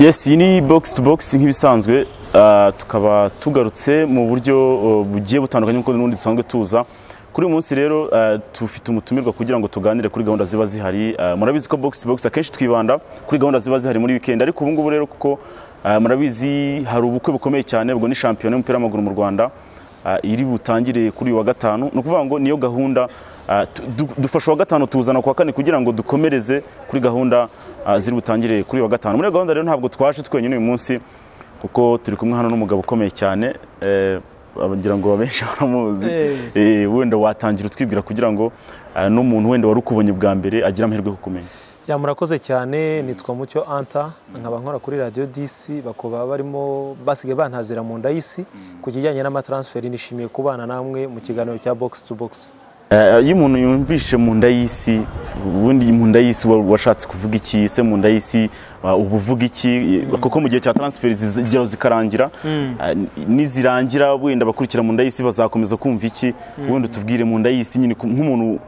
yes iyi ni box to box nk'ibisanzwe. Ah, tukaba tugarutse mu buryo uh, bugiye butandukanye nk'uko n'ubundi dusanzwe tuza. Kuri uyu munsi rero ah, tufite umutumirwa kugira ngo tuganire kuri gahunda ziba zihari. Ah, murabizi ko box to box akenshi twibanda kuri gahunda ziba zihari muri weekend. Ariko ubu ngubu rero kuko ah, murabizi hari ubukwe bukomeye cyane ubwo ni shampiyona y'umupira w'amaguru mu Rwanda. Iri butangire kuri uyu wa gatanu. Ni ukuvuga ngo niyo gahunda ah, tu- du- dufasha uwa gatanu tuzana ku wa kane kugira ngo dukomereze kuri gahunda ah, ziri butangire kuri wa gatanu. Muri gahunda rero ntabwo twaje twenyine uyu munsi kuko turi kumwe hano n'umugabo ukomeye cyane eh, ngira ngo abenshi baramuzi. Eh. Eh, wenda watangira utwibwira kugira ngo ah, n'umuntu wenda wari ukubonye bwa mbere agire amahirwe yo kukumenya ya murakoze cyane nitwa mucyo anta nkaba nkora kuri radiyo disi bakaba barimo basigaye bantazira mu nda y'isi ku kijyanye n'amatransferi nishimiye kubana namwe mu kiganiro cya to box. Eh, iyo umuntu yumvishe mu nda y'isi ubundi mu nda y'isi wa- washatse kuvuga iki se mu nda y'isi uba uvuga iki? Eh, kuko mu gihe cya transfer zigeraho zikarangira eh, nizirangira wenda abakurikira mu nda y'isi bazakomeza kumva iki? Wenda utubwire mu nda y'isi nyine ku- nk'umuntu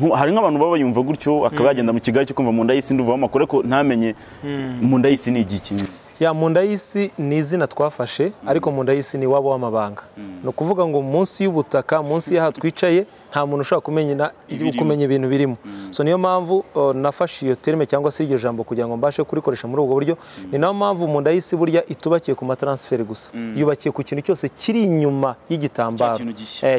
nku- hari nk'abantu baba bayumva gutyo akaba yagenda mu kigali cyo kumva mu nda y'isi ndumva amakuru ariko ntamenye mu nda y'isi ni igiki ya mu nda y'isi ni izina twafashe ariko mu nda y'isi ni iwabo w'amabanga ni ukuvuga ngo munsi y'ubutaka munsi y'aha twicaye nta muntu ushobora kumenya ibintu birimo. So niyo mpamvu uh, nafashe iyo terime cyangwa se iryo jambo kugira ngo mbashe kurikoresha muri ubwo buryo. Ni na yo mpamvu mu nda y'isi burya itubakiye ku matransferi gusa. Yubakiye ku kintu cyose kiri inyuma y'igitambaro.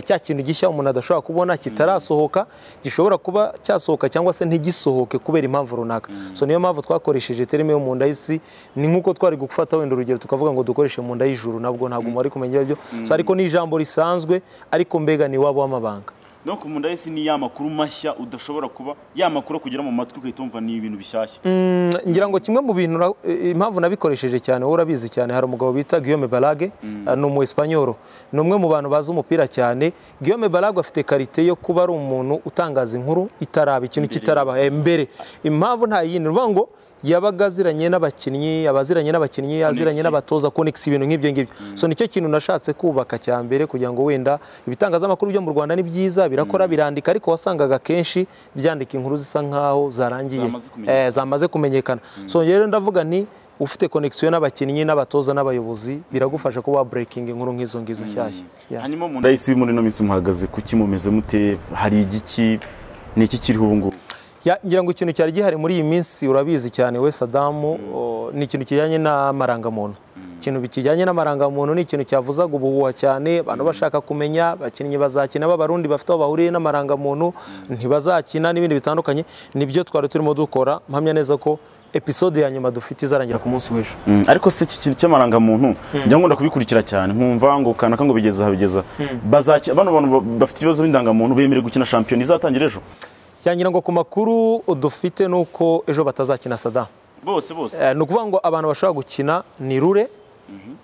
Cya kintu gishya. Eh, umuntu adashobora kubona kitarasohoka gishobora kuba cyasohoka cyangwa se ntigisohoke kubera impamvu runaka. So niyo mpamvu twakoresheje terime yo mu nda y'isi ni nk'uko twari gufata wenda urugero tukavuga ngo dukoreshe mu nda y'ijuru nabwo ntabwo mwari kumenya ibyo. Ariko ni ijambo risanzwe ariko mbega ni iwabo w'amabanga. No ku mu nda y'isi ni ya makuru mashya udashobora kuba ya makuru kugera mu matwi ugahita wumva ni ibintu bishyashya. Mm, ngira ngo kimwe mu bintu eh, impamvu nabikoresheje cyane wowe urabizi cyane hari umugabo bita Guillaume Balage eh, ni umu Espanyol ni umwe mu bantu bazi umupira cyane. Guillaume Balage afite karite yo kuba ari umuntu utangaza inkuru itaraba ikintu kitaraba eh, mbere. Impamvu nta yindi ngo yabaga aziranye n'abakinnyi abaziranye n'abakinnyi aziranye Connection. n'abatoza konegisi ibintu nk'ibyo ngibyo. So ni cyo kintu nashatse kubaka cya mbere kugira ngo wenda ibitangazamakuru byo mu Rwanda ni byiza birakora birandika ariko wasangaga kenshi byandika inkuru zisa nkaho zarangiye. Zamaze kumenyekana. Eh, kumenyekana. So rero ndavuga nti ufite konegisiyo n'abakinnyi n'abatoza n'abayobozi biragufasha kuba burekingi inkuru nk'izo ngizo nshyashya. Hanyuma muri ino minsi muhagaze kuki mumeze mute? Hari igiki? Ni iki kiriho ubu ngubu ngira ngo ikintu cyari gihari muri iyi minsi urabizi cyane we Sadamu ni ikintu kijyanye n'amarangamuntu ikintu kijyanye n'amarangamuntu ni ikintu cyavuzaga ubuhuha cyane abantu bashaka kumenya abakinnyi bazakina b'abarundi bafite aho bahuriye n'amarangamuntu ntibazakina n'ibindi bitandukanye ni byo twari turimo dukora. Mpamya neza ko episode ya nyuma dufite izarangira ku munsi w'ejo. Mm, ariko se iki kintu cy'amarangamuntu? Njya nkunda kubikurikira cyane nkumva ngo kanaka ngo bigeze aha Bazaki- bano bantu ba- bafite ibibazo by'indangamuntu bemerewe gukina shampiyona izatangira ejo. Yangira ngo ku makuru dufite ni uko ejo batazakina Sadamu bose bose. Eh, ni ukuvuga ngo abantu bashobora gukina ni rure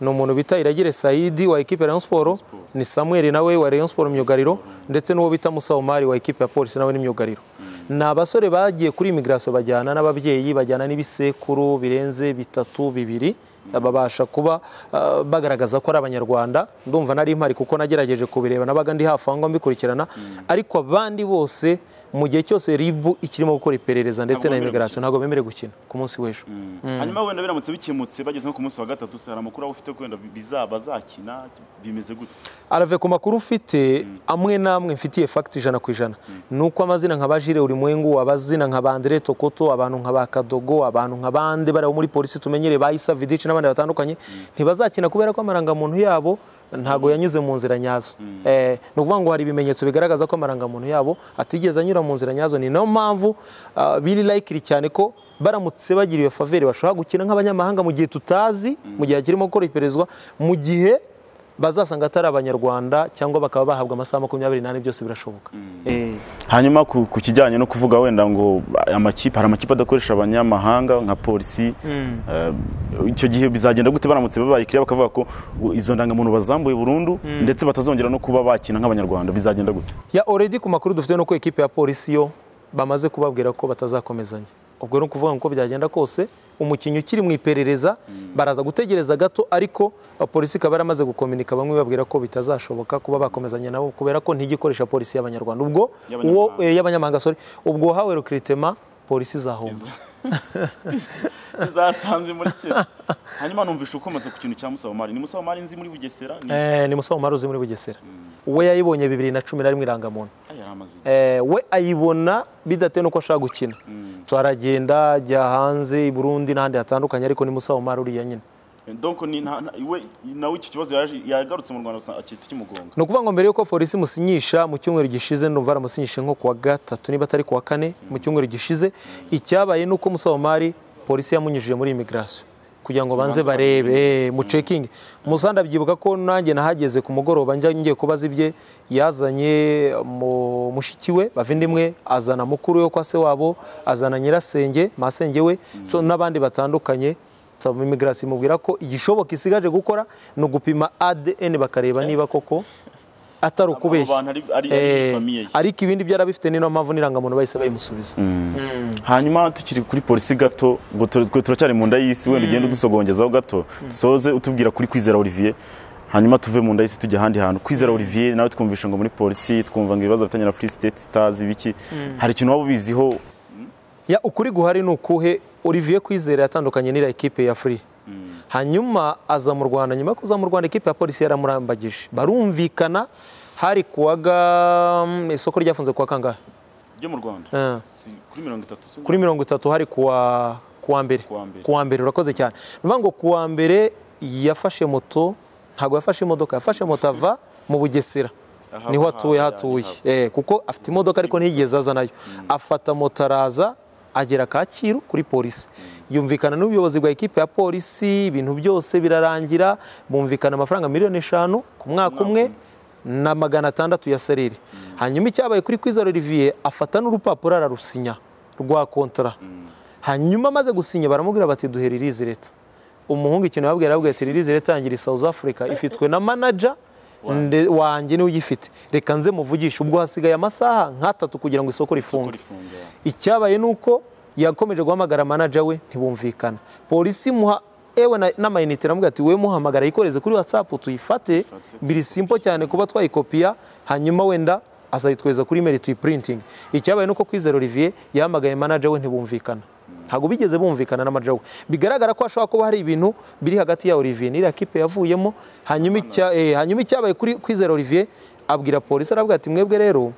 ni umuntu bita iragire sayidi wa ekipe ya rayon siporo ni samuel nawe wa rayon siporo myugariro ndetse n'uwo bita musa omari wa ekipe ya polisi nawe ni myugariro. Ni abasore bagiye kuri imigirasiyo bajyana n'ababyeyi bajyana n'ibisekuru birenze bitatu bibiri. Babasha kuba ah, bagaragaza ko ari abanyarwanda. Ndumva nari mpari kuko nagerageje kubireba nabaga ndi hafi aho ngaho mbikurikirana. Ariko abandi bose mu gihe cyose ribu ikirimo gukora iperereza ndetse na bemerewe imigirasiyo ntabwo bemerewe gukina ku munsi w'ejo. Hanyuma wenda biramutse bikemutse bageze ku munsi wa gatatu se hari amakuru waba ufite wenda bizaba bazakina bimeze gute? Arave ku makuru ufite amwe n'amwe mfitiye fagiti ijana ku ijana. Ni uko amazina nka ba Jire Urimwengu abazina nka ba Andre Tokoto abantu nka ba Kadogo abantu nka bande bari muri polisi tumenyereye ba Isa Vidic n'abandi batandukanye ntibazakina kubera ko amarangamuntu yabo ntago yanyuze mu nzira nyazo. Eh, ni ukuvuga ngo hari ibimenyetso bigaragaza ko amarangamuntu yabo atigeze anyura mu nzira nyazo. Ni na yo mpamvu ah, biri likely cyane ko baramutse bagiriwe faveri bashobora gukina nk'abanyamahanga mu gihe tutazi mu gihe kirimo gukora ipererezwa mu gihe bazasanga atari abanyarwanda cyangwa bakaba bahabwa amasaha makumyabiri n'ane byose birashoboka. Eh, hanyuma ku, ku kijyanye no kuvuga wenda ngo amakipe hari amakipe adakoresha abanyamahanga nka polisi eh, icyo gihe bizagenda gute? Baramutse babaye kiriya bakavuga ko izo ndangamuntu bazambuye burundu ndetse batazongera no kuba bakina nk'abanyarwanda. Bizagenda gute? Ya already ku makuru dufite nuko ekipe ya polisi yo bamaze kubabwira ko batazakomezanya. Ubwo ni ukuvuga ngo uko byagenda kose umukinnyi ukiri mu iperereza baraza gutegereza gato ariko polisi ikaba yaramaze gukominika bamwe babwira ko bitazashoboka kuba bakomezanya nabo kubera ko ntigikoresha polisi y'abanyarwanda. Ubwo uwo Y'abanyamahanga. eh, y'abanyamahanga sorry. Ubwo wahawe recruitment polisi izahomba zasanze muri kera hanyuma numvishe ukomeza ku kintu cya musabamari. Ni musabamari nzi muri bugesera? Ni Eh, ni musaba uzi muri bugesera. We yayibonye bibiri na cumi na rimwe irangamuntu. Eh, we ayibona bidatewe n'uko ashaka gukina. Turagenda ajya hanze i burundi n'ahandi hatandukanye ariko ni musaba umari uriya nyine. Nawe iki kibazo yagarutse mu rwanda akita kimugonga ni ukuvuga ngo mbere y'uko polisi imusinyisha mu cyumweru gishize ndumva baramusinyishe nko kuwa gatatu niba atari kuwa kane mu cyumweru gishize icyabaye ni uko musabamari polisi yamunyujije muri imigirasiyo kugira ngo banze barebe. Eh, mu cekingi musa ndabyibuka ko nanjye nahageze ku mugoroba njya ngiye kubaza ibye yazanye mu mushiki we bavindimwe azana mukuru we kwa se wabo azana nyirasenge masenge we so n'abandi batandukanye. Nsaba imigirasiyo imubwira ko igishoboka isigaje gukora ni ugupima ADN bakareba niba koko atari ukubeshya. Eh, ariko ibindi byarabifite niyo mpamvu n'irangamuntu bahise bayimusubiza hanyuma tukiri kuri polisi gato turacyari mu nda y'isi wenda ugenda udusogongeza gato dusoze utubwira kuri kwizera olivier. Hanyuma tuve mu nda y'isi tujya ahandi hantu. Kwizera olivier nawe twumvisha ngo muri polisi twumva ngo ibibazo bifitanye na free state stars ibiki. Hari ikintu waba ubiziho? Ukuri guhari ni ukuhe? Olivier Kwizera yatandukanye n'iriya ekipe ya Free. Hanyuma aza mu Rwanda. Nyuma yo kuza mu Rwanda ekipe ya polisi yaramurambagije. Barumvikana hari kuwaga mm, isoko ryafunze kuwa kangahe? Ryo mu rwanda? Eh. Kuri mirongo itatu kuri mirongo itatu hari kuwa kuwa mbere. Kuwa mbere. urakoze cyane. Ni ukuvuga ngo kuwa mbere yafashe moto ntabwo yafashe imodoka yafashe moto ava mu bugesera. Niho atuye hatuye. Eh, kuko afite imodoka ariko ntiyigeze aza na yo. Afata moto araza agera kacyiru kuri polisi. Yumvikana n'ubuyobozi bwa ekipe ya polisi ibintu byose birarangira bumvikana amafaranga miliyoni eshanu ku mwaka umwe na magana atandatu ya serire hanyuma icyabaye kuri kwizera olivier afata n'urupapuro ararusinya rwa kontara hanyuma amaze gusinya baramubwira bati duhere irizi leta. Umuhungu ikintu yababwira yababwira ati irizi leta yangira South Africa. Ifitwe na manager wanjye ni we uyifite. Reka nze muvugishe. Ubwo hasigaye amasaha nk'atatu kugira ngo isoko rifunge. Icyabaye ni uko yakomeje guhamagara manager we ntibumvikana. Polisi muha ewe na- n'amayinite aramubwira ati we muhamagara yikoreze kuri whatsapp tuyifate. Biri simple cyane kuba twayikopiya hanyuma wenda azayitweza kuri mail tuyiprinting. Icyabaye ni uko kwizera Olivier yahamagaye manager we ntibumvikana. Ntabwo bigeze bumvikana na manager we. Bigaragara ko hashobora kuba hari ibintu biri hagati ya Olivier. N'iriya kipe yavuyemo. Eh, hanyuma icyabaye kuri kwizera Olivier abwira polisi aravuga ati mwebwe rero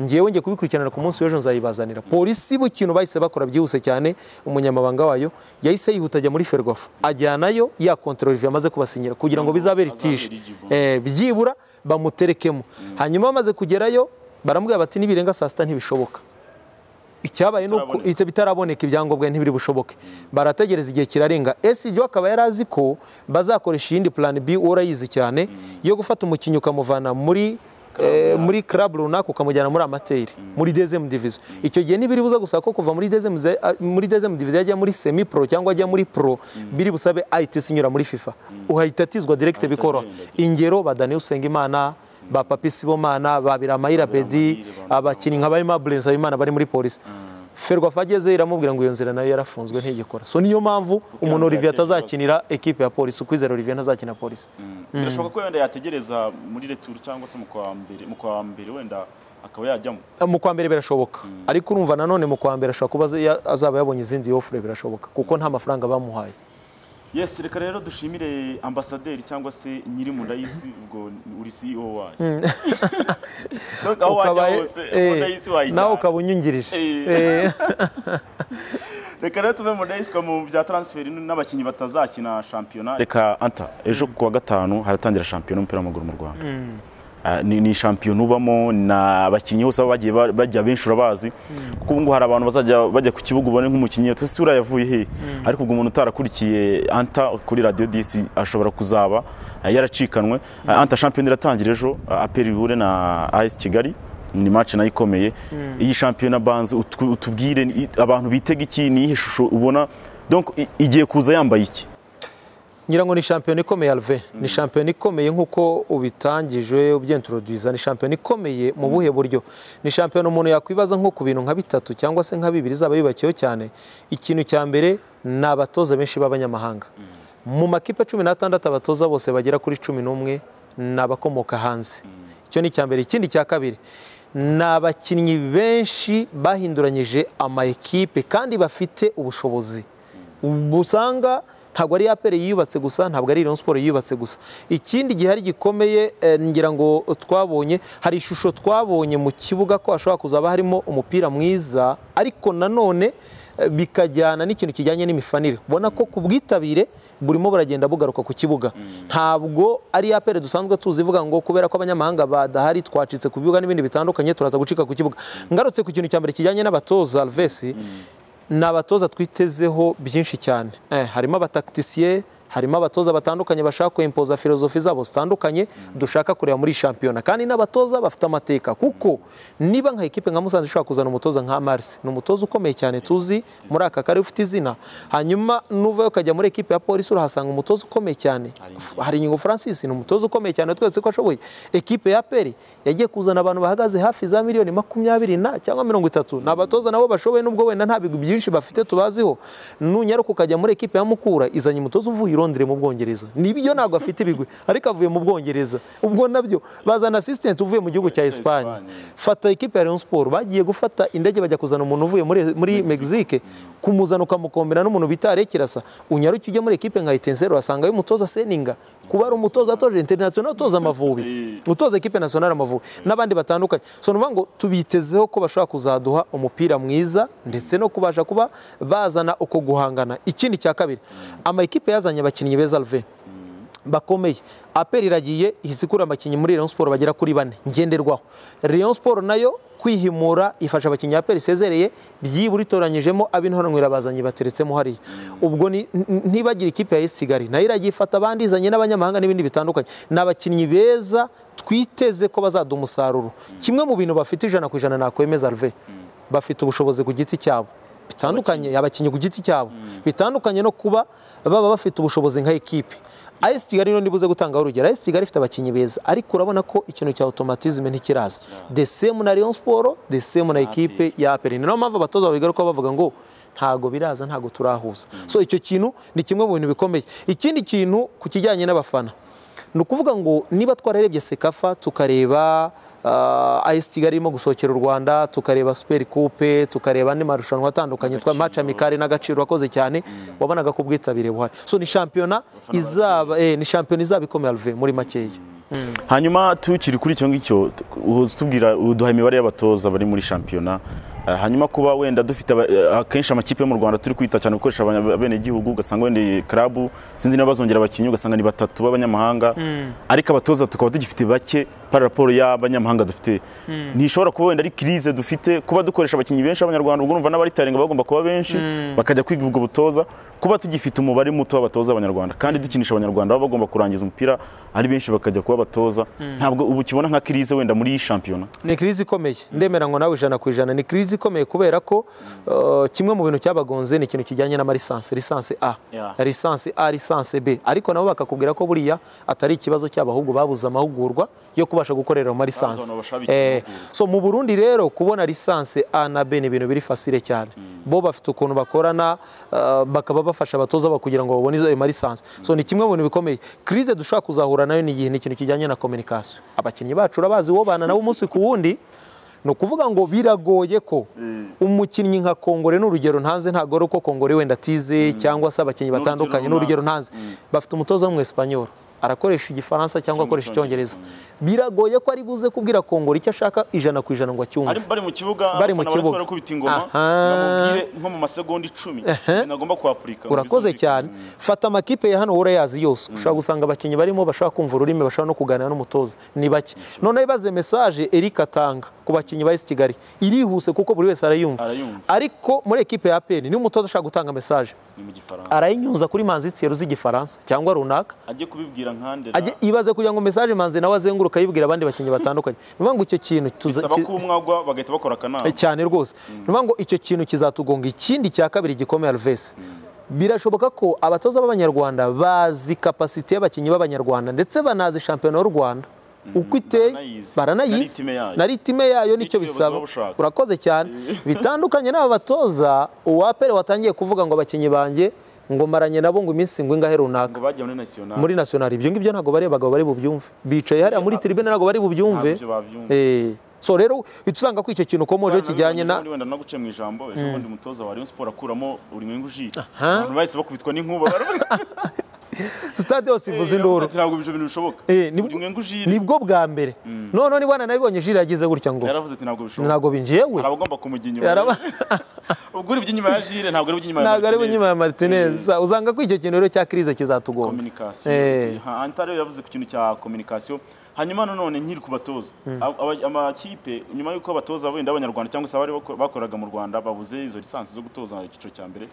ngewe ngiye kubikurikiranira ku munsi w'ejo nzayibazanira. Polisi ikintu bahise bakora byihuse cyane umunyamabanga wayo yahise yihuta ajya muri ferwafa. Ajyanayo ya kontorori yamaze kubasinyira kugira ngo bizabe litije Eh, byibura bamuterekemo. Hanyuma bamaze kugerayo baramubwira bati nibirenga saa sita ntibishoboka. Icyabaye ni uko Bitaraboneka. ibyangombwa ntibiri bushoboke. Barategereza igihe kirarenga SG akaba yari azi ko bazakoresha iyindi plan B urayizi cyane yo gufata umukinnyi ukamuvana muri muri club runaka ukamujyana muri amateri muri deuxième division. Icyo gihe ntibiri buza gusa ko kuva muri ze- ah, muri deuxième division ajya muri semi pro cyangwa ajya muri pro. Biri busabe ITC inyura muri FIFA. Uhahita atizwa direct bikoroha ingero ba Daniel Usengimana ba Papi Sibomana ba Biramayira Bedi abakinnyi nka Bayima Blaise Habimana bari muri polisi ferwafa ageze iramubwira ngo iyo nzira na yo yarafunzwe ntigikora. So niyo mpamvu umuntu Olivier atazakinira ekipe ya polisi. Ukwizera Olivier ntazakina polisi. Birashoboka ko wenda yategereza muri retour cyangwa se mu kwa mbere wenda akaba yajyamo? Mu kwa mbere birashoboka. Ariko urumva nanone mu kwa mbere ashobora kuba azaba yabonye izindi ofure birashoboka kuko nta mafaranga bamuhaye. Yes reka rero dushimire ambasaderi cyangwa se nyiri mu nda y'isi ubwo uri CEO wayo Donc aho wajya hose eh, mu nda y'isi wayijyana nawe ukaba unyungirije. Eh. Eh, reka rero tuve mu nda y'isi mu bya transfer n'abakinnyi batazakina shampiyona. Reka anta ejo ku wa gatanu haratangira shampiyona y'umupira w'amaguru mu rwanda. Ah, ni, ni shampiyona ubamo na abakinnyi bose baba bagiye ba- bajya benshi urabazi. Kuko ubu ngubu hari abantu bazajya bajya ku kibuga ubone nk'umukinnyi ese uriya yavuye he? Ariko ubwo umuntu utarakurikiye anta kuri radiyo disi ashobora kuzaba ah, yaracikanwe Ah, anta shampiyona iratangira ejo aperi ihure na as kigali. Ni match na yo ikomeye. Iyi shampiyona banze utu- utubwire abantu bitega iki? Ni iyihe shusho ubona? Igiye kuza yambaye iki? Ngira ngo ni shampiyona ikomeye Alve. Ni shampiyona ikomeye nk'uko ubitangije ubyentroduza ni shampiyona ikomeye mu buhe buryo? Ni shampiyona umuntu yakwibaza nko ku bintu nka bitatu cyangwa se nka bibiri izaba yubakiyeho cyane. Ikintu cya mbere ni abatoza benshi b'abanyamahanga. Mu makipe cumi n'atandatu abatoza bose bagera kuri cumi n'umwe ni abakomoka hanze. Icyo ni icya mbere. Ikindi cya kabiri ni abakinnyi benshi bahinduranyije ama ekipe kandi bafite ubushobozi. Usanga ntabwo ari apere yiyubatse gusa ntabwo ari Rayon Sport yiyubatse gusa. Ikindi gihari gikomeye eh, ngira ngo twabonye hari ishusho twabonye mu kibuga ko hashobora kuzaba harimo umupira mwiza ariko nanone eh, bikajyana n'ikintu kijyanye n'imifanire. Ubona ko ku bwitabire burimo buragenda bugaruka ku kibuga. Ntabwo ari apere dusanzwe tuzi ivuga ngo kubera ko abanyamahanga badahari twacitse ku bibuga n'ibindi bitandukanye turaza gucika ku kibuga. Ngarutse ku kintu cya mbere kijyanye n'abatoza Alves ni abatoza twitezeho byinshi cyane. Eh, harimo abatakitisiye harimo abatoza batandukanye bashaka kwempoza filozofi zabo zitandukanye dushaka kureba muri shampiyona. Kandi n'abatoza bafite amateka kuko niba nka ekipe nka Musanze ishobora kuzana umutoza nka Mars ni umutoza ukomeye cyane tuzi muri aka karere ufite izina. Hanyuma nuvayo ukajya muri ekipe ya polisi urahasanga umutoza ukomeye cyane. Hari ingingo Francis ni umutoza ukomeye cyane twese ko ashoboye. Ekipe ya Peri yagiye kuzana abantu bahagaze hafi za miliyoni makumyabiri na cyangwa mirongo itatu. Ni abatoza nabo bashoboye nubwo wenda nta bigwi byinshi bafite tubaziho. Nunyaruka ukajya muri ekipe ya Mukura izanye umutoza uvuye Londres mu Bwongereza. Nibyo ntabwo afite ibigwi ariko avuye mu Bwongereza. Ubwo na byo bazana assistant uvuye mu gihugu cya Espagne. Fata ekipe ya Rayon Sport. Bagiye gufata indege bajya kuzana umuntu uvuye muri muri Mexique. Kumuzana ukamukombera n'umuntu bita Rekirasa unyaruke ujye muri ekipe nka Etincelle wasangayo umutoza Seninga. Kuba ari umutoza atoje international utoza amavubi. Utoza ekipe nationale amavubi. N'abandi batandukanye. So nuvuga ngo tubitezeho ko bashobora kuzaduha umupira mwiza ndetse no kubasha kuba bazana uko guhangana. Ikindi cya kabiri ama ekipe yazanye abakinnyi beza Alve. Bakomeye. Aperi iragiye ihise ikura abakinnyi muri Rayon Sport bagera kuri bane. Ngenderwaho. Rayon Sport na yo kwihimura ifasha abakinnyi ya peri isezereye byibura itoranyijemo ab'intoranwira bazanye bateretsemo hariya. Ubwo ni- n- ntibagire ikipe ya kigali. Nayo iragiye ifata abandi izanye n'abanyamahanga n'ibindi bitandukanye. Ni abakinnyi beza twiteze ko bazaduha umusaruro. Kimwe mu bintu bafite ijana ku ijana nakwemeza alve. Bafite ubushobozi ku giti cyabo. Bitandukanye abakinnyi. ku giti cyabo. Bitandukanye no kuba baba bafite ubushobozi nka ekipe AS Kigali rero ndibuze gutangaho urugero. AS Kigali ifite abakinnyi beza. Ariko urabona ko ikintu cya automatisme ntikiraza. Same na Sport the same na ekipe ya APR ni na yo mpamvu abatoza babigaruka bavuga ngo ntago biraza ntago turahuza. So icyo kintu ni kimwe mu bintu bikomeye. Ikindi kintu ku kijyanye n'abafana ni ukuvuga ngo niba twararebye sekafa tukareba uh, AS Kigali irimo gusohokera u Rwanda tukareba Super Coupe tukareba andi marushanwa atandukanye twa match amikari n'agaciro wakoze cyane wabonaga ko ubwitabire buhari. So ni shampiyona izaba eh, ni shampiyona izaba ikomeye Alve muri makeya. Hanyuma tukiri kuri icyo ngicyo tubwira uduha imibare y'abatoza bari muri shampiyona. Hanyuma kuba wenda dufite eh, akenshi amakipe yo mu rwanda turi kwita cyane gukoresha abenegihugu ugasanga wenda iyi club sinzi niba bazongera abakinnyi ugasanga ni batatu b'abanyamahanga. Ariko abatoza tukaba tugifite bake para raporo y'abanyamahanga dufite. Ntishobora kuba wenda ari crise dufite kuba dukoresha abakinnyi benshi b'abanyarwanda ubwo urumva n'abaritaringa bagomba kuba benshi bakajya kwiga ubwo butoza. Kuba tugifite umubare muto w'abatoza abanyarwanda kandi dukinisha abanyarwanda baba bagomba kurangiza umupira ari benshi bakajya kuba abatoza. Ntabwo ubu ukibona nka crise wenda muri iyi shampiyona ni crise ikomeye. Ndemera ngo nawe ijana ku ijana. Ni crise ikomeye kubera ko uh, kimwe mu bintu cyabagonze ni ikintu kijyanye n'amalisansi lisansi. A. Lisansi A lisansi B. Ariko nabo bakakubwira ko buriya atari ikibazo cyabo ahubwo babuze amahugurwa yo kubasha gukorera mu abashabikiye eh, so mu Burundi rero kubona lisansi A na B ni ibintu biri fasire cyane. Bo bafite ukuntu bakorana uh, bakaba bafasha abatoza kugira ngo babone izo malisansi so ni kimwe mu bintu bikomeye. Crise dushobora kuzahura na yo ni ikintu kijyanye na communication. Abakinnyi bacu urabazi wo bana nabo umunsi ku wundi ni ukuvuga ngo biragoye ko umukinnyi nka kongore ni urugero ntanze ntabwo ari uko kongore wenda atize cyangwa se abakinnyi batandukanye ni urugero ntanze. Bafite umutoza w'umwesipanyoro arakoresha igifaransa cyangwa akoresha icyongereza. biragoye ko ari buze kubwira kongora icyo ashaka ijana ku ijana ngo acyumve. Bari mu kibuga Bari mu kibuga. bari kubita ingoma nko mu masegonda icumi. Nagomba kuhapurika urakoze cyane. Fata amakipe ya hano wowe yazi yose ushobora gusanga abakinnyi barimo bashaka kumva ururimi bashobora no kuganira n'umutoza. Ni bake. Noneho ibaze mesaje Eric atanga ku bakinnyi ba Kigali. Irihuse kuko buri wese arayumva. Ariko muri ekipe ya APR ni umutoza ashaka gutanga mesaje ni mu gifaransa. Arayinyuza kuri manzi z'igifaransa cyangwa runaka? Ajye kubibwira ibaze kugira ngo mesaje manzi nawe azenguruka yibwira abandi bakinnyi batandukanye. Ni ngo icyo kintu bagahita bakora akanama. Cyane rwose. Ni ukuvuga ngo icyo kintu kizatugonga ikindi cya kabiri gikomeye Alves. Birashoboka ko abatoza b'abanyarwanda bazi kapasite y'abakinnyi b'abanyarwanda ndetse banazi shampiyona y'u rwanda. Uko iteye? Baranayizi. Na ritime yayo. ni cyo bisaba. urakoze cyane. Bitandukanye n'aba batoza uwapere watangiye kuvuga ngo abakinnyi banjye ngo maranye nabo ngo iminsi ngo ingahe runaka. Muri nationali ibyo ngibyo ntabwo barebaga bari bubyumve. Bicaye hariya muri tribune ntabwo bari bubyumve. Eh, so rero uhita usanga ko icyo kintu ukomojeho kijyanye na wenda no guce mu ijambo ejo bundi umutoza wa Rayon Sport akuramo urimwengu ji abantu bahise bakubitwa n'inkuba. sitade yose ivuza induru ntabwo ibyo bintu bishoboka. Eh, nibwo- bwa mbere. None niba nanabibonye jire yagize gutya ngo? Yaravuze ati ntabwo bishoboka. Ntabwo binjiye we? Hari abagomba kumujya inyuma. Ubwo uri inyuma ya jire ntabwo ari inyuma ya ntabwo ari bunyuma ya martinez. Usanga ko icyo kintu rero cya kirize kizatugomba communication. Eh. Ha, Anta rero yavuze ku kintu cya communication. Hanyuma nanone nkiri ku batoza. Aba- aba- amakipe nyuma y'uko abatoza wenda abanyarwanda cyangwa se abari bako- bakoraga mu rwanda babuze izo lisansi zo gutoza icyiciro cya mbere.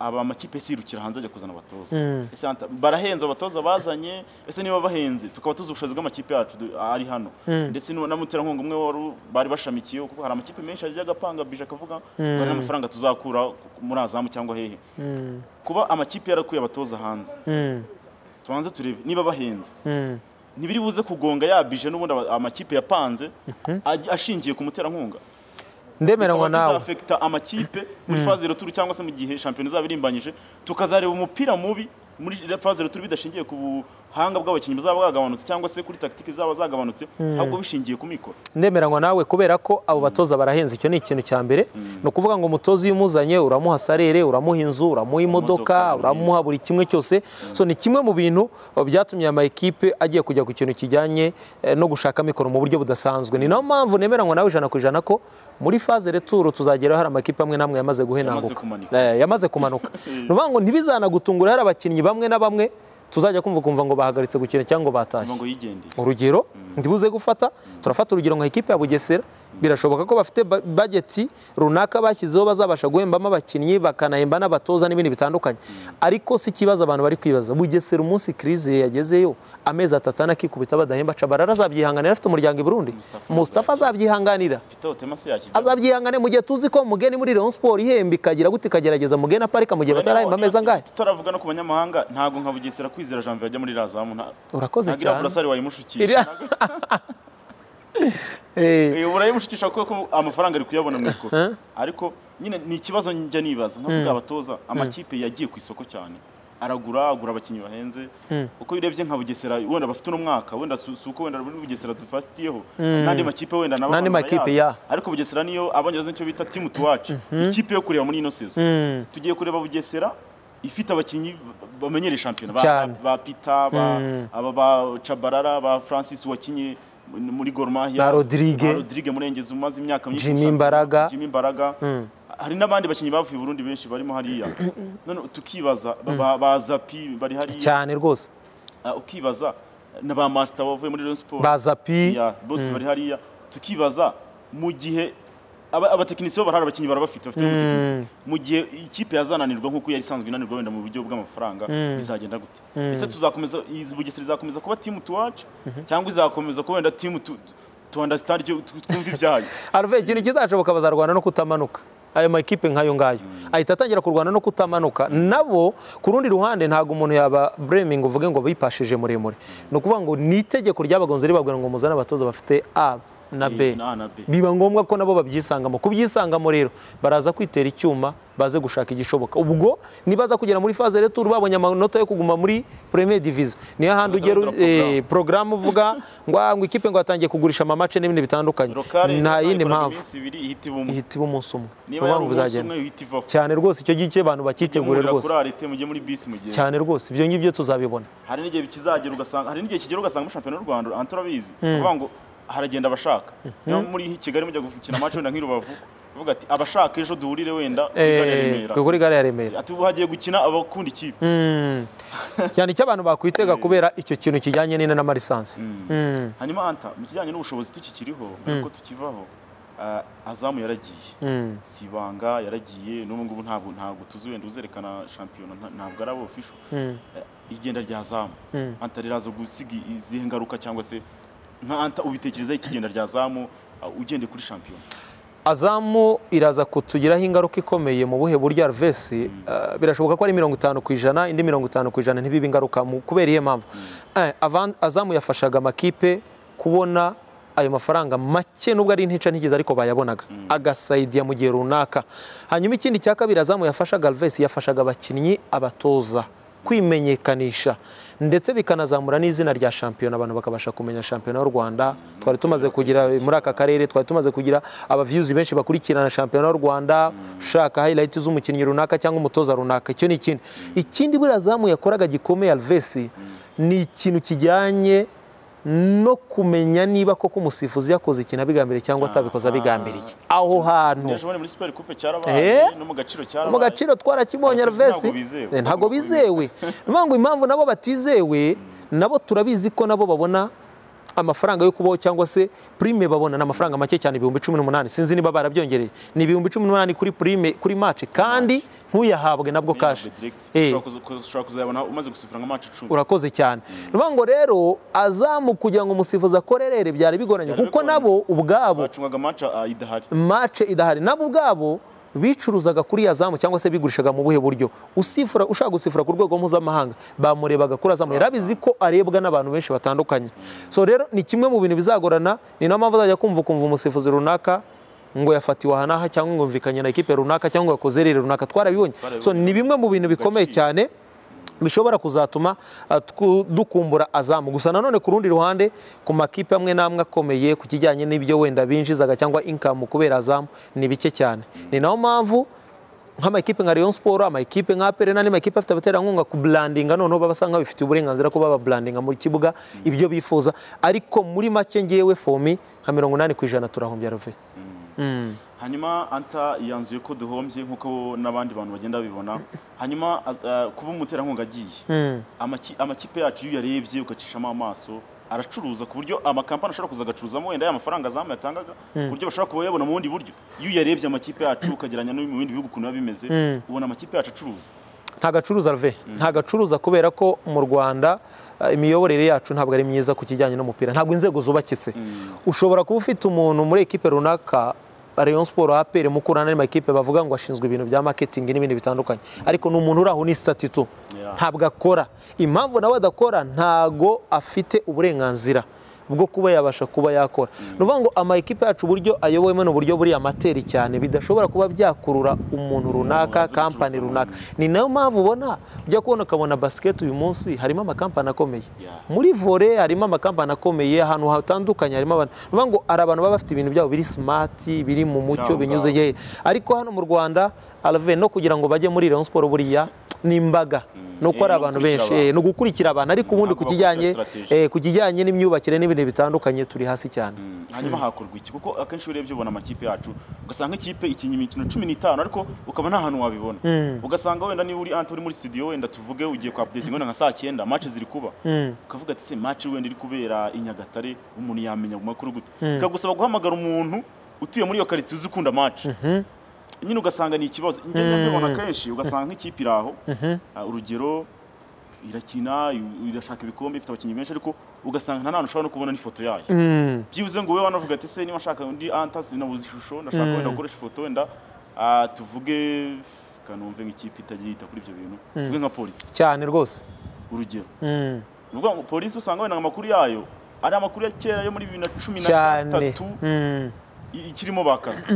Aba amakipe sirukira hanze ajya kuzana abatoza. Ese Anta, barahenze abatoza bazanye ese niba bahenze? Tukaba tuzi ubushobozi bw'amakipe yacu ari hano. Ndetse nu- n'umuterankunga umwe wari bari bashamikiyeho kuko hari amakipe menshi ajyaga apanga bije akavuga ngo hari n'amafaranga tuzakura muri azamu cyangwa hehe. Kuba amakipe yarakuye abatoza hanze. Tubanze turebe niba bahenze. Ntibiri buze kugonga yabije n'ubundi amakipe yapanze aj- ashingiye ku muterankunga. Ndemeranywa nawe. bizafekita amakipe muri faze retour cyangwa se mu gihe shampiyona izaba irimbanyije tukazareba umupira mubi muri faze retour bidashingiye ku buhanga bw'abakinnyi bazaba bwagabanutse cyangwa se kuri tactique zaba zagabanutse ahubwo bishingiye ku mikoro. Ndemeranywa nawe kubera ko abo batoza barahenze icyo ni ikintu cya mbere. Ni ukuvuga ngo umutoza iyo umuzanye uramuha sarere uramuha inzu uramuha imodoka Imodoka, uramuha buri kimwe cyose. So ni kimwe mu bintu byatumye ama ekipe agiye kujya ku kintu kijyanye eh, no gushaka mikoro mu buryo budasanzwe. Ni na yo mpamvu nemeranywa nawe ijana ku ijana ko muri faze returu tuzageraho hari amakipe amwe n'amwe yamaze guhenanguka kumanika. Eh, yamaze kumanuka. Ni ukuvuga ngo ntibizanagutungura hari abakinnyi bamwe na bamwe tuzajya kumva kumva ngo bahagaritse gukina cyangwa batashye urugero? Ndibuze gufata. Turafata urugero nka ekipe ya bugesera. Birashoboka ko bafite ba- bageti runaka bashyizeho bazabasha guhembamo abakinnyi bakanahemba n'abatoza n'ibindi bitandukanye. Ariko si ikibazo abantu bari kwibaza. Bugesera umunsi kirize yagezeyo amezi atatu ane akikubita badahemba cabarara azabyihanganira afite umuryango i burundi? Mustafa azabyihanganira. Azabyihangane mu gihe tuzi ko mugeni muri Rayon Sport ihemba ikagira gute ikagerageza mugeni aparika mu gihe batarahemba amezi angahe? tutaravuga no ku banyamahanga ntabwo nka bugesera kwizera janvier ajya muri razamu urakoze ntabwo iriya cyane Eh, Eh, urayimushikisha kuko amafaranga ari kuyabona mu ikofi ariko nyine ni ikibazo njya nibaza. Nkavuga abatoza amakipe yagiye ku isoko cyane. Aragura agura abakinnyi bahenze. Uko iyo urebye nka bugesera wenda bafite uno mwaka wenda si uko wenda muri bugesera dufatiyeho. N'andi makipe wenda nabo N'andi makipe, ya. ariko bugesera niyo abongereza ni cyo bita timu tuwaci ikipe yo kureba muri ino sezo tugiye kureba bugesera ifite abakinnyi bamenyereye shampiyona. Ba- pita ba aba ba cabarara ba francis wakinye muri gormahia Ba Rodrigue. Rodrigue Murengezi umaze imyaka myinshi Jimmy. Mbaraga. Jimmy Mbaraga. Hari n'abandi bakinnyi bavuye Burundi benshi barimo hariya. None tukibaza ba- ba ba Zapi bari hariya? Cyane rwose. Ah, ukibaza na ba Master wavuye muri Rayon Sport bazapi ya bose bari hariya. Tukibaza mu gihe abatekinisiye bo barahari abakinnyi barabafite bafite n'umutekinisiye mu gihe ikipe yazananirwa nk'uko yari isanzwe inanirwa wenda mu buryo bw'amafaranga bizagenda gute? Ese tuzakomeza izi bugesera izakomeza kuba timu tuwacu? Cyangwa izakomeza kuba wenda timu tuwandasitari twumva ibyayo Arve ikintu kizashoboka bazarwana no kutamanuka. Ayo makipe nk'ayo ngayo. Ahita atangira kurwana no kutamanuka. Nabo ku rundi ruhande ntabwo umuntu yaba blaming uvuge ngo bipashije muremure. Ni ukuvuga ngo ni itegeko ryabagonze ribabwira ngo muzane abatoza bafite A na B. biba ngombwa ko nabo babyisangamo. Kubyisangamo rero baraza kwitera icyuma baze gushaka igishoboka. Ubwo nibaza kugera muri faze retour babonye amanota yo kuguma muri premier division. Niyo handi ugera porogaramu uvuga ngo ah, ngo ikipe ngo yatangiye kugurisha amamace n'ibindi bitandukanye. Nta yindi mpamvu. ihita iba umunsi umwe. Niba Ni yari umunsi umwe ihita ivaho cyane rwose icyo gihe abantu bakitegure rwose. Cyane rwose. Ibyo ngibyo tuzabibona. Hari n'igihe kizagera ugasanga hari n'igihe kigera ugasanga muri shampiyona y'u Rwanda antu urabizi kuvuga ngo haragenda abashaka. Niba muri Kigali mujya gukina match wenda nk'i Rubavu uvuga ati abashaka ejo duhurire wenda kuri gare ya Eh, Remera gare ya remera. Ati ubu hagiye gukina abakunda ikipe. Cyane icyo abantu bakwitega kubera icyo kintu kijyanye n'ina n'amarisansi hanyuma anta mu kijyanye n'ubushobozi tukikiriho yuko tukivaho ah, azamu yaragiye. Si ibanga yaragiye n'ubu ngubu ntabwo ntabwo tuzi wenda uzerekana shampiyona nta- ntabwo ari abo official. Eh, igenda rya zamu anta riraza gusiga izihe ngaruka cyangwa se nka anta ubitekerezaho ikigenda rya zamu ah, ugendeye kuri shampiyona. Azamu iraza kutugiraho ingaruka ikomeye mu buhe buryo arvesi birashoboka ko ari mirongo itanu ku ijana indi mirongo itanu ku ijana ntibibe ingaruka mu- kubera iyo mpamvu. Eh, avan- azamu yafashaga amakipe kubona ayo mafaranga make nubwo ari intica ntikiza ariko bayabonaga. Agasayidiya mu gihe runaka. Hanyuma ikindi cya kabiri azamu yafashaga alves yafashaga abakinnyi abatoza. Kwimenyekanisha. Ndetse bikanazamura n'izina rya shampiyona. Abantu bakabasha kumenya shampiyona y'u rwanda. Twari tumaze kugira muri aka karere twari tumaze kugira abaviyuzi benshi bakurikirana shampiyona y'u rwanda. Ushaka highlight z'umukinnyi runaka cyangwa umutoza runaka. Icyo ni ikindi ikindi buriya zamu yakoraga gikomeye alvesi ni ikintu kijyanye no kumenya niba koko umusifuzi yakoze ikintu abigambiriye cyangwa atabikoze abigambiriye. aho hantu. Eh? mu gaciro twarakibonye Alves. ntabwo bizewe. Eh, ni impamvu nabo batizewe nabo turabizi ko nabo babona amafaranga yo kubaho cyangwa se prime babona ni amafaranga make cyane ibihumbi cumi n'umunani. Sinzi niba barabyongereye. Ni ibihumbi cumi n'umunani kuri prime kuri match kandi ntuyahabwe nabwo kashi Eh. ushobora kuzayabona umaze gusifura nka match icumi. Urakoze cyane. Ni ukuvuga ngo rero azamu kugira ngo umusifuzi akorerere byari bigoranye kuko nabo ubwabo match ah, mace idahari. Nabo ubwabo bicuruzaga kuri ya zamu cyangwa se bigurishaga mu buhe buryo. Usifura ushaka gusifura ku rwego mpuzamahanga bamurebaga kuri azamu yari abizi ko arebwa n'abantu benshi batandukanye. So rero ni kimwe mu bintu bizagorana ni na yo mpamvu azajya kumva ukumva umusifuzi runaka ngo yafatiwe aha n'aha cyangwa ngo yumvikanye na ekipe runaka cyangwa ngo yakoze rere runaka. Twarabibonye. So ni bimwe mu bintu bikomeye cyane. Bishobora kuzatuma uh, dukumbura azamu. Gusa nanone ku rundi ruhande ku makipe amwe n'amwe akomeye ku kijyanye n'ibyo wenda binjizaga cyangwa income kubera azamu ni bike cyane. Ni na yo mpamvu nk'amakipe nka Rayon Sport amakipe nka APR n'andi makipe afite abaterankunga ku brandinga noneho baba basa nk'abifitiye uburenganzira ko baba brandinga mu kibuga ibyo bifuza. Ariko muri make ngewe fomi nka mirongo inani ku ijana turahombya rove. Hanyuma anta yanzuye ko duhombye nk'uko n'abandi bantu bagenda babibona hanyuma ah, kuba umuterankunga agiye. Amaki- amakipe yacu iyo uyarebye ugacishamo amaso aracuruza ku buryo amakampani ashobora kuza agacuruzamo wenda ya mafaranga azamu yatangaga ku buryo bashobora kuba bayabona mu bundi buryo. Iyo uyarebye amakipe yacu ukagereranya no mu bindi bihugu ukuntu biba bimeze ubona amakipe yacu acuruza. Nta gacuruza rve nta gacuruza kubera ko mu rwanda imiyoborere yacu ntabwo ari myiza ku kijyanye n'umupira. Ntabwo inzego zubakitse. Ushobora kuba ufite umuntu muri ekipe runaka Rayon Sport APR mukura n'andi makipe bavuga ngo ashinzwe ibintu bya marketing n'ibindi bitandukanye. Ariko ni umuntu uri aho ni statut Yeah. ntabwo akora. Impamvu nawe adakora ntago afite uburenganzira. Bwo kuba yabasha kuba yakora. Ni ukuvuga ngo ama ekipe yacu uburyo ayobowemo ni uburyo buri amateri cyane. Bidashobora kuba byakurura umuntu runaka azi kampani runaka. Ni na yo mpamvu ubona ujya kubona ukabona basiketi uyu munsi harimo amakampani akomeye. Muri vore harimo amakampani akomeye ahantu hatandukanye harimo abantu. Ni ukuvuga ngo hari abantu baba bafite ibintu byabo biri simati biri mu mucyo binyuze ye ariko hano mu rwanda arave no kugira ngo bajye muri Rayon Sport buriya ni imbaga ni uko Eh, ari no abantu gukurikira benshi abantu. eh, ni ugukurikira abantu. Ariko ubundi ku kijyanye eh, ku kijyanye n'imyubakire n'ibindi bitandukanye turi hasi cyane. Hanyuma hakorwa iki? Kuko akenshi urebye ubona amakipe yacu ugasanga ikipe ikinya imikino cumi n'itanu ariko ukaba nta hantu wabibona. Ugasanga wenda niba uri ante uri muri studio wenda tuvuge ugiye kwa update wenda nka saa cyenda match ziri kuba. Ukavuga ati se match wenda iri kubera i Nyagatare umuntu yamenya mu makuru gute? Bikagusaba guhamagara umuntu utuye muri iyo karitsiye uzi ukunda match. Nyine ugasanga ni ikibazo. Njye mbibona kenshi ugasanga nk'ikipe iri aho. Ah, urugero irakina irashaka ibikombe ifite abakinnyi benshi ariko ugasanga nta n'ahantu ushobora no kubona n'ifoto yayo. Byibuze ngo wowe wanavuga ati se niba nshaka undi antasi nabuze ishusho ndashaka wenda gukoresha ifoto wenda ah, tuvuge kanumve nk'ikipe itagiye yita kuri ibyo bintu. Tuvuge nka polisi. Cyane rwose. Urugero. Ni ukuvuga ngo polisi usanga wenda amakuru yayo ari amakuru ya kera yo muri bibiri na cumi na gatatu ikirimo bakaza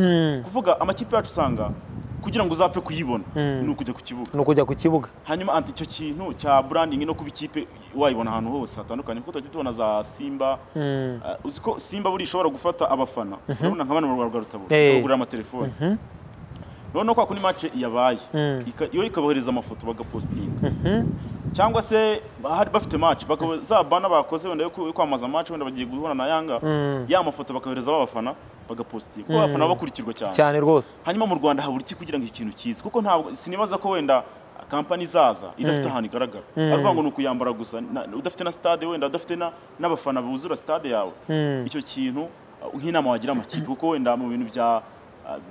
kuvuga amakipe yacu usanga kugira ngo uzapfe kuyibona ni ukujya ku kibuga. Ni ukujya ku kibuga. Hanyuma icyo kintu cya branding no kuba ikipe wayibona ahantu hose hatandukanye kuko tujya tubona za simba. Uh, uzi ko simba buri ishobora gufata abafana. Urabona nka bano mu rwanda rutabura. Eh. bakagurira amatelefoni noneho kwa kundi match yabaye. Iyo ikabohereza amafoto bagapostinga. Cyangwa se hari bafite match bana bakoze wenda yo kwamamaza match wenda bagiye guhura na yanga ya mafoto bakayohereza abafana bagapostinga kuko abafana baba bakurikirwa cyane. Cyane rwose. Hanyuma mu rwanda habura iki kugira ngo iki kintu kize? Kuko ntabwo sinibaza ko wenda kampani izaza idafite ahantu igaragara. Aravuga ngo ni ukuyambara gusa. Udafite na stade wenda udafite na- n'abafana buzura stade yawe. Icyo kintu uh, nk'inama wagira amakipe. Kuko wenda mu bintu bya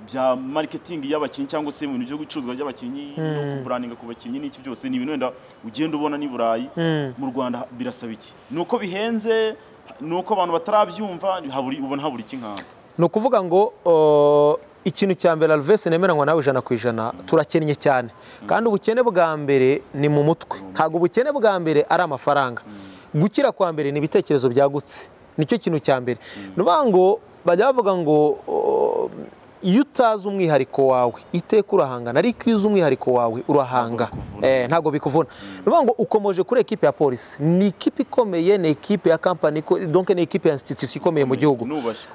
bya marketing y'abakinnyi cyangwa se mu bintu byo gucuruzwa ry'abakinnyi no kuburaninga ku bakinnyi n'iki byose ni ibintu wenda ugenda ubona n'i burayi. Mu rwanda birasaba iki? Ni uko bihenze ni uko abantu batarabyumva ubona habura iki nkanda ni ukuvuga ngo uh, ikintu cya mbere alvese nemeranywa nawe ijana ku ijana turakennye cyane. Kandi ubukene bwa mbere ni mu mutwe. Ntabwo ubukene bwa mbere ari amafaranga. Gukira kwa mbere ni ibitekerezo byagutse. Nicyo kintu cya mbere. Ni ngo bajya bavuga ngo uh, iyo utazi umwihariko wawe iteka urahangana ariko iyo uzi umwihariko wawe urahanga. Eh, ntabwo bikuvuna. Ni ukuvuga ngo ukomeje kuri ekipe ya polisi. Ni ikipe ikomeye ni ekipe ya kampani donc ni ekipe ya institution ikomeye mu gihugu.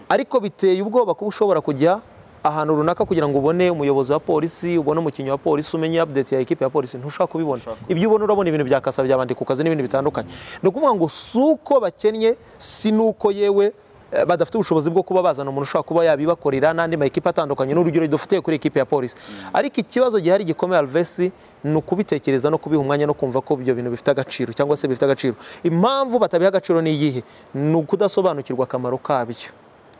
Ariko biteye ubwoba kuba ushobora kujya ahantu runaka kugira ngo ubone umuyobozi wa polisi ubone umukinnyi wa polisi umenye update ya ekipe ya polisi. Ntushobora kubibona. Ibyo ubona urabona ibintu bya kasa byabandi ku kazi n'ibindi bitandukanye. Ni ukuvuga ngo si uko bakennye si n'uko yewe eh, badafite ubushobozi bwo kuba bazana umuntu ushobora kuba yabibakorera n'andi ma ekipe atandukanye n'urugero dufitiye kuri ekipe ya polisi ariko ikibazo gihari gikomeye alvesi ni ukubitekereza no kubiha umwanya no kumva ko ibyo bintu bifite agaciro cyangwa se bifite agaciro. Impamvu batabiha agaciro ni iyihe? Ni ukudasobanukirwa akamaro kabyo.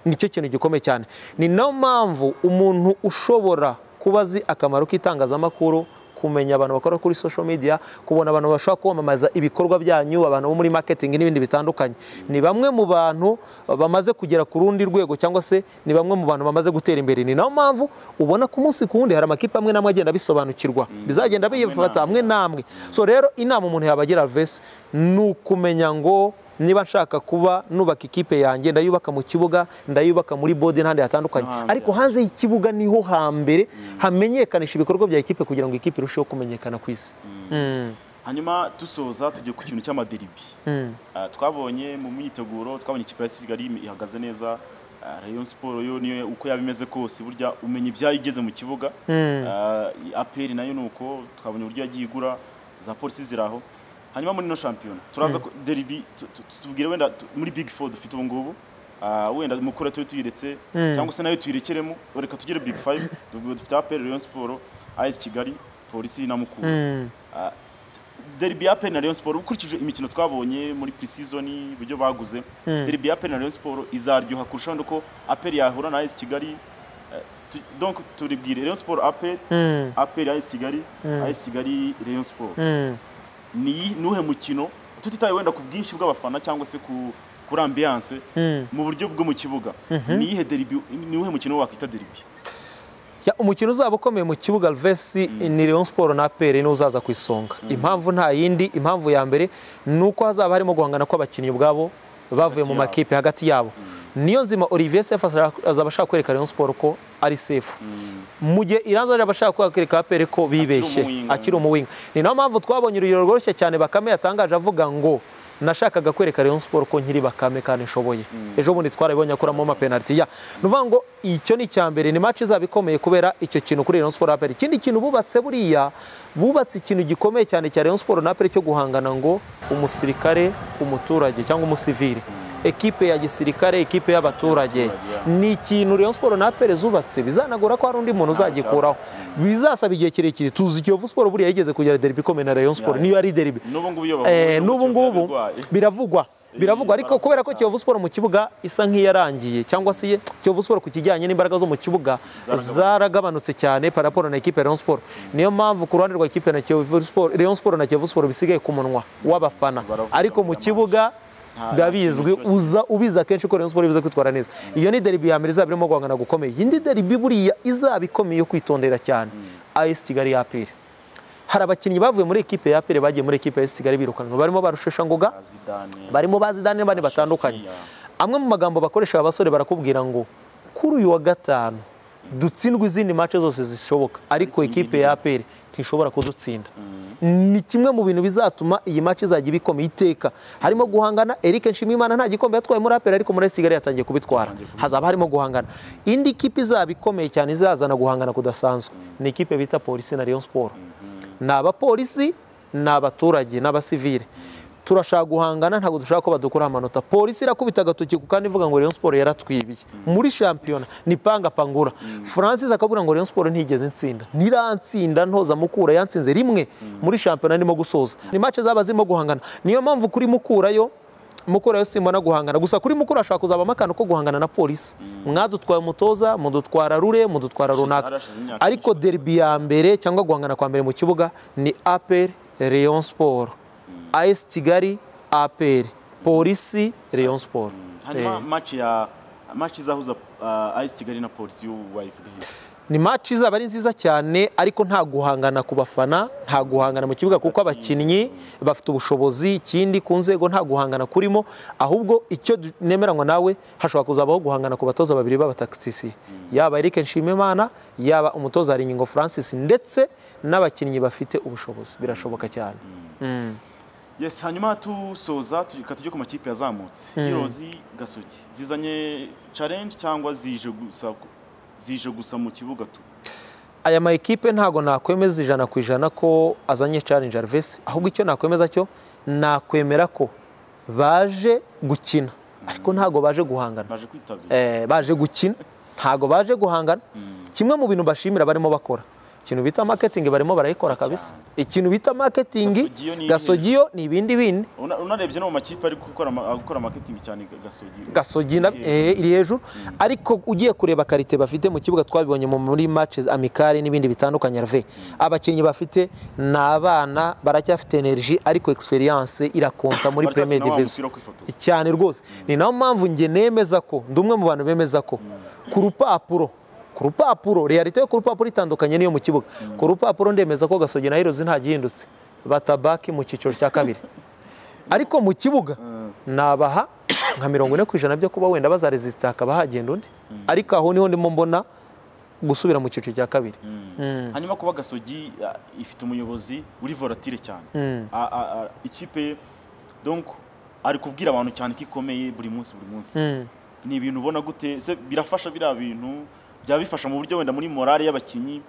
Nicyo kintu gikomeye cyane. Ni na yo mpamvu umuntu ushobora kuba azi akamaro k'itangazamakuru kumenya abantu bakora kuri social media kubona abantu bashobora kwamamaza ibikorwa byanyu abantu bo muri marketing n'ibindi bitandukanye. Ni bamwe mu bantu bamaze kugera ku rundi rwego cyangwa se ni bamwe mu bantu bamaze gutera imbere. Ni na yo mpamvu ubona ku munsi ku wundi hari amakipe amwe n'amwe agenda abisobanukirwa. Bizagenda biyifata amwe n'amwe. so rero inama umuntu yabagira vese ni ukumenya ngo niba nshaka kuba nubaka ikipe yanjye ndayubaka mu kibuga ndayubaka muri bodi n'ahandi hatandukanye. Ariko hanze y'ikibuga ni ho hambere hamenyekanisha ibikorwa bya ekipe kugira ngo ikipe irusheho kumenyekana ku isi. Mm. hanyuma dusoza tugiye ku kintu cy'amaderibi Ah, twabonye mu myiteguro twabonye ikipe ya kigali ihagaze neza. Ah, rayon siporo yo niyo uko yaba imeze kose burya umenya ibyayo igeze mu kibuga. Ah, aperi na yo ni uko twabonye uburyo yagiye igura za polisi ziri aho. Hanyuma muri ino shampiyona turaza ku- deribi tu- tu- tu- tubwire wenda muri big four dufite ubu ngubu. Ah, wenda mukura tube tuyiretse cyangwa se na yo tuyirekeremo reka tugere big five Du- dufite aperi rayon siporo as kigali polisi na mukura Ah, derby ya Aperi na Rayon Sport ukurikije imikino twabonye muri pre-season uburyo baguze. Derby ya Aperi na Rayon Sport izaryoha kurushaho nuko Aperi yahura na AS Kigali. Eh, donc turibwire Rayon Sport Aperi Mm. Aperi AS Kigali AS Kigali Rayon Mm. Ni nuhe mukino? Tutitaye wenda ku bwinshi bw'abafana cyangwa se ku kuri ambiance mu buryo bwo mu kibuga. Ni iyihe derby ni uwuhe mukino wakwita Ya, umukino uzaba ukomeye mu kibuga Alvesi ni Rayon Sport na APR ni we uzaza ku isonga. Impamvu nta yindi impamvu ya mbere ni uko hazaba harimo guhangana kw'abakinnyi ubwabo bavuye mu makipe hagati yabo. Niyo nzima Olivier Sefu azaba ashaka kwereka Rayon Sport ko ari sefu. Mu gihe iranza azaba ashaka kwereka APR ko bibeshye. Akiri umuwinga. Ni na yo mpamvu twabonye urugero rworoshye cyane Bakame yatangaje avuga ngo nashakaga kwereka Rayon Sport ko nkiri Bakame kandi nshoboye. Ejo bundi twarabibonye akuramo amapenaliti ya. Ni ukuvuga ngo icyo ni icya mbere ni match izaba ikomeye kubera icyo kintu kuri Rayon Sport APR ikindi kintu bubatse buriya bubatse ikintu gikomeye cyane cya Rayon Sport na APR cyo guhangana ngo umusirikare umuturage cyangwa umusivili. Ekipe ya gisirikare ekipe y'abaturage. Ni ikintu Rayon Sport na APR zubatse bizanagora ko hari undi muntu uzagikuraho. Bizasaba igihe kirekire tuzi Kiyovu Sport buriya yigeze kugera derby ikomeye na Rayon Sport niyo ari derby. N'ubu ngubu Eh, biravugwa biravugwa. Ariko kubera ko Kiyovu Sport mu kibuga isa nk'iyarangiye cyangwa se Kiyovu Sport ku kijyanye n'imbaraga zo mu kibuga zaragabanutse. cyane par rapport na ekipe Rayon Sport. Niyo mpamvu ku ruhande rwa ekipe na Kiyovu Sport Rayon Sport na Kiyovu Sport bisigaye ku munwa w'abafana. Ariko mu kibuga biba bizwi uza ubiza kenshi ko Rayon Sport biza kwitwara neza. Iyo ni derby ya mbere izaba irimo guhangana gukomeye. Iyindi derby buriya izaba ikomeye yo kwitondera cyane. AS Kigali ya APR hari abakinnyi bavuye muri ekipe ya APR bagiye muri ekipe ya Kigali birukanwa barimo barushesha ngoga barimo bazidane n'abandi batandukanye. Amwe mu magambo bakoresha abasore barakubwira ngo kuri uyu wa gatanu dutsindwe izindi mace zose zishoboka. Ariko ekipe ya APR ntishobora kudutsinda ni kimwe mu bintu bizatuma iyi match izajya ibikomeye iteka. Harimo guhangana Eric Nshimiyimana nta gikombe yatwaye muri APR ariko muri AS Kigali yatangiye kubitwara. Hazaba harimo guhangana. Indi kipe izaba ikomeye cyane izazana guhangana kudasanzwe ni ikipe bita polisi na Rayon Sport ni abapolisi ni abaturage n'abasivile turashaka guhangana ntabwo dushaka ko badukuraho amanota. Polisi irakubita agatoki ku kandi ivuga ngo Rayon Sport yaratwibiye. Muri shampiyona ni panga pangura. Francis akavuga ngo Rayon Sport ntigeze intsinda. Ntiransinda ntoza mukura yansinze rimwe muri shampiyona ndimo gusoza. Ni match zaba zirimo guhangana. Niyo mpamvu kuri mukura yo mukura simbona guhangana. Gusa kuri mukura hashobora kuzabamo akantu ko guhangana na polisi. Mwadutwaye umutoza mudutwara rure mudutwara runaka. Ariko derby ya mbere cyangwa guhangana kwa mbere mu kibuga ni APR Rayon Sport. AS Kigali APR polisi Rayon Sport. Hanyuma match ya match izahuza AS Kigali na polisi yo wayivuga hiyo ni match izaba ari nziza cyane ariko nta guhangana ku bafana nta guhangana mu kibuga kuko abakinnyi bafite ubushobozi ikindi ku nzego nta guhangana kurimo ahubwo icyo nemeranywa nawe hashobora kuzabaho guhangana ku batoza babiri b'abatakitisi yaba Eric Nshimimana yaba umutoza Haringingo Francis ndetse n'abakinnyi bafite ubushobozi. Birashoboka cyane. Yes hanyuma tusoza reka tujye ku makipe yazamutse Heroes gasogi zizanye challenge cyangwa zije gusa zije gusa mu kibuga tu? Aya ma ekipe ntago nakwemeza ijana ku ijana ko azanye challenge Alves ahubwo icyo nakwemeza cyo nakwemera ko baje gukina. Ariko ntago baje guhangana. Baje kwitabira. Eh, baje gukina. Ntago baje guhangana. Kimwe mu bintu bashimira barimo bakora. Ikintu bita marketing barimo barayikora kabisa. Ikintu bita marketing Gasogiyo ni gasogiyo ibindi bindi. Una- unarebye no mu makipe ari gukora ma- gukora marketing cyane gasogi gasogi na- eh, iri hejuru. Ariko ugiye kureba karite bafite mu kibuga twabibonye mu- muri matches amikari n'ibindi bitandukanye rve abakinnyi bafite ni abana baracyafite energy ariko experience irakonta muri premier division. cyane rwose. Ni na yo mpamvu njye nemeza ko ndi umwe mu bantu bemeza ko ku rupapuro ku rupapuro. Realite yo ku rupapuro itandukanye n'iyo mu kibuga. Ku rupapuro ndemeza ko gasogi na heroes nta gihindutse. Batabaki mu cyiciro cya kabiri. Ariko mu kibuga nabaha nka mirongo ine ku ijana byo kuba wenda bazaresisita hakaba hagenda undi. Ariko aho ni ho ndimo mbona gusubira mu cyiciro cya kabiri. Hanyuma kuba gasogi ah, ifite umuyobozi uri volatile cyane. Ah, ah, ah, ikipe donc ari kubwira abantu cyane ko ikomeye buri munsi buri munsi. Ni ibintu ubona gute? Se birafasha biriya bintu? Byaba bifasha mu buryo wenda muri morale y'abakinnyi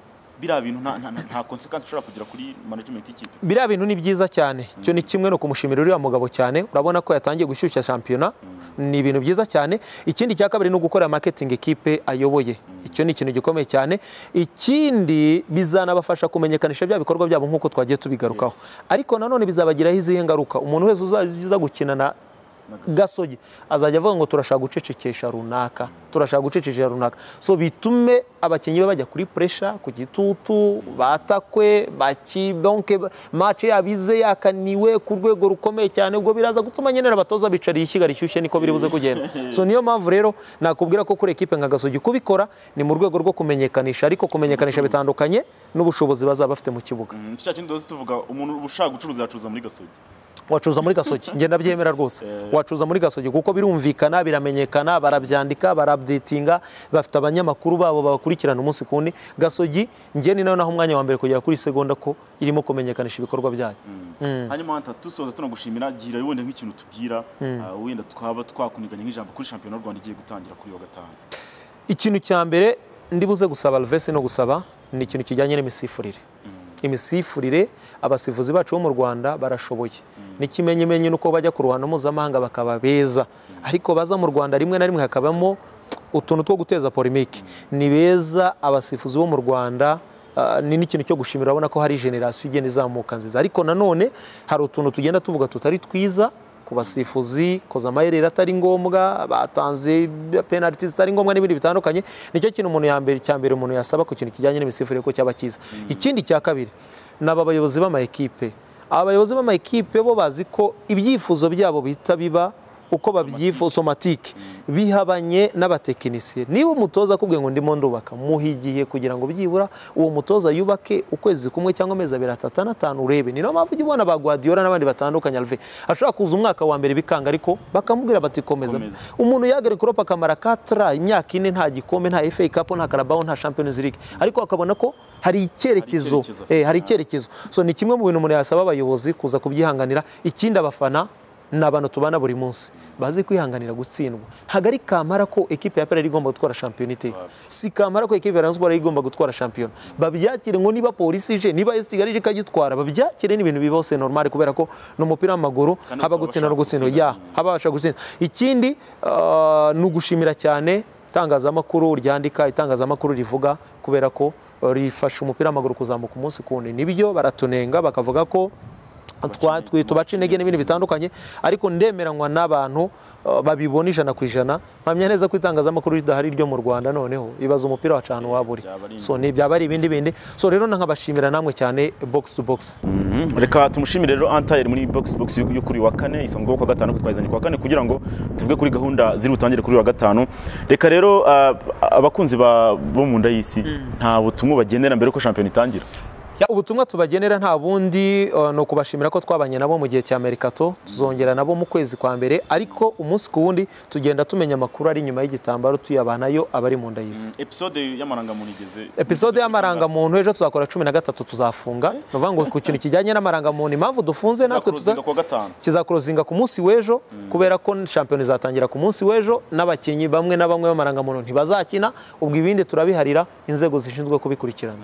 biriya bintu nta, consequence bishobora kugira kuri management y'ikipe. Biriya bintu ni byiza cyane. Icyo ni kimwe no kumushimira uriya mugabo cyane. Urabona ko yatangiye gushyushya shampiyona. Ni ibintu byiza cyane. Ikindi cya kabiri ni ugukorera marketing ekipe ayoboye. Icyo ni ikintu gikomeye cyane. Ikindi bizanabafasha kumenyekanisha bya bikorwa byabo nk'uko twagiye tubigarukaho. Ariko nanone bizabagiraho izihe ngaruka? Umuntu wese uzaza gukina na gasogi. Azajya avuga ngo turashaka gucecekesha runaka turashaka gucecekesha runaka. So bitume abakinnyi bajya kuri puresha ku gitutu batakwe baki donke mace yabize yakaniwe ku rwego rukomeye cyane. Ubwo biraza gutuma nyine abatoza bicariye ishyiga rishyushye niko biri buze kugenda. So niyo mpamvu rero nakubwira ko kuri ekipe nka gasogi kubikora ni mu rwego rwo kumenyekanisha ariko kumenyekanisha bitandukanye n'ubushobozi bazaba bafite mu kibuga. Mm, cya kindi tuzi tuvuga umuntu ushaka gucuruza yacuruza muri gasogi. Wacuruza muri gasogi? Ngenda byemera rwose. Wacuruza muri gasogi kuko birumvikana biramenyekana barabyandika barabyitinga bafite abanyamakuru babo babakurikirana umunsi ku wundi. Gasogi njye ni na yo naho umwanya wa mbere kugera kuri segonda ko irimo kumenyekanisha ibikorwa byayo. Hanyuma hanta dusoza tunagushimira gira wenda nk'ikintu tubwira ah, wenda twaba twakuniganya nk'ijambo kuri shampiyona y'u Rwanda igiye gutangira kuri wa gatanu. Ikintu cya mbere ndibuze gusaba Alves no gusaba ni ikintu kijyanye n'imisifurire imisifurire abasifuzi bacu bo mu Rwanda barashoboye. N'ikimenyimenyi nuko bajya ku ruhando mpuzamahanga bakaba beza. Ariko baza mu Rwanda rimwe na rimwe hakabamo utuntu two guteza polemike ni beza abasifuzi bo mu Rwanda ah, ni n'ikintu cyo gushimira. Urabona ko hari generasiyo igenda izamuka nziza. Ariko nanone hari utuntu tugenda tuvuga tutari twiza ku basifuzi koza amayereri atari ngombwa batanze penaliti zitari ngombwa n'ibindi bitandukanye ni cyo kintu umuntu ya mbere cya mbere umuntu yasaba ku kintu kijyanye n'imisifurire ko cyaba cyiza. Ikindi cya kabiri ni aba bayobozi b'amayikipe aba bayobozi b'amayikipe bo bazi ko ibyifuzo byabo bihita biba uko babyifuza otomatike bihabanye n'abatekinisiye niba umutoza akubwiye ngo ndimo ndubaka muha igihe kugira ngo byibura uwo mutoza yubake ukwezi kumwe cyangwa amezi abiri atatu n'atanu urebe. Ni na yo mpamvu ujya ubona ba Guardiola n'abandi batandukanye Alve. Ashobora kuza umwaka wa mbere bikanga ariko bakamubwira bati komeza. Umuntu yagera kuropa akamara katara imyaka ine nta gikombe nta FA Cup nta Carabao nta Champions League. Ariko akabona ko hari icyerekezo. Icyerekezo. Eh, hari icyerekezo. So ni kimwe mu bintu umuntu yasaba abayobozi kuza kubyihanganira. Ikindi abafana ni abantu tubana buri munsi. Bazi kwihanganira gutsindwa. Ntabwo ari kamara ko ekipe ya pera igomba gutwara shampiyona iteka si kamara ko ekipe ya Rayon igomba gutwara shampiyona? Babyakire ngo niba polisi ije niba esi kigali ije ikagitwara babyakire ni ibintu bibose normal kubera ko ni umupira w'amaguru haba gutsinda no gutsindwa. ya haba babasha gutsinda. Ikindi ah, ni ugushimira cyane itangazamakuru ryandika itangazamakuru rivuga kubera ko rifasha umupira w'amaguru kuzamuka umunsi ku wundi. Nibyo baratunenga bakavuga ko tubaca intege n'ibindi bitandukanye ariko ndemeranywa n'abantu uh, babibona ijana ku ijana. Mpamya neza ko itangazamakuru ridahari ryo mu rwanda noneho ibaza umupira wacu ahantu waba uri so byaba ari ibindi bindi so rero nkabashimira namwe cyane box to box. Mhm. reka tumushimire rero antayeri muri box box yo kuri wa kane isanzwe ku wa gatanu twayizanye ku wa kane kugira ngo tuvuge kuri gahunda ziri butangire kuri wa gatanu. Reka rero ah, abakunzi ba- bo mu nda y'isi nta butumwa bagenera mbere ko shampiyona itangira. Ubutumwa tubagenera nta bundi uh, ni ukubashimira ko twabanye nabo mu gihe cya merikato tuzongera nabo mu kwezi kwa mbere ariko umunsi ku wundi tugenda tumenya amakuru ari inyuma y'igitambaro tuyabanayo abari mu nda y'isi. Episode y'amarangamuntu igeze episode y'amarangamuntu ejo tuzakora cumi na gatatu tuzafunga. Ni ukuvuga ngo ku kintu kijyanye n'amarangamuntu impamvu dufunze natwe kizakurozinga ku munsi w'ejo kubera ko shampiyona izatangira ku munsi w'ejo n'abakinnyi bamwe na bamwe b'amarangamuntu ntibazakina ubwo ibindi turabiharira inzego zishinzwe kubikurikirana.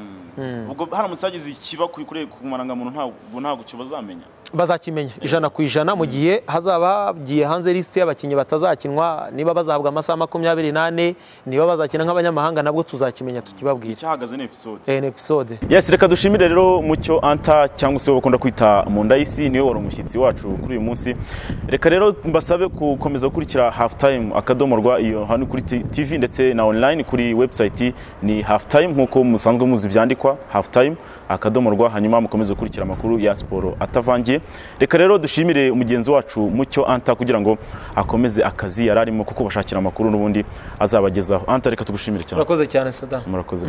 Ubwo haramutse hagize ikiba kuri ku marangamuntu ntabwo ntabwo cyo bazamenya bazakimenya ijana ku ijana mu gihe hazaba hagiye hanze lisiti y'abakinnyi batazakinwa niba bazahabwa amasaha makumyabiri n'ane niba bazakina nk'abanyamahanga nabwo tuzakimenya tukibabwira cyahagaze ni episode Eh, ni episode. Yes reka dushimire rero mucyo anta cyangwa se bakunda kwita mu nda y'isi ni we wari umushyitsi wacu kuri uyu munsi. Reka rero mbasabe gukomeza gukurikira half time akadomo rwa iyo hano kuri T- tv ndetse na online kuri website. Ni half time nk'uko musanzwe muzi byandikwa half time akadomo rwa hanyuma mukomeze gukurikira amakuru ya siporo atavangiye. Reka rero dushimire umugenzi wacu mucyo anta kugira ngo akomeze akazi yari arimo kuko bashakira amakuru n'ubundi azabagezaho anta reka tugushimire cyane. Urakoze cyane sada murakoze.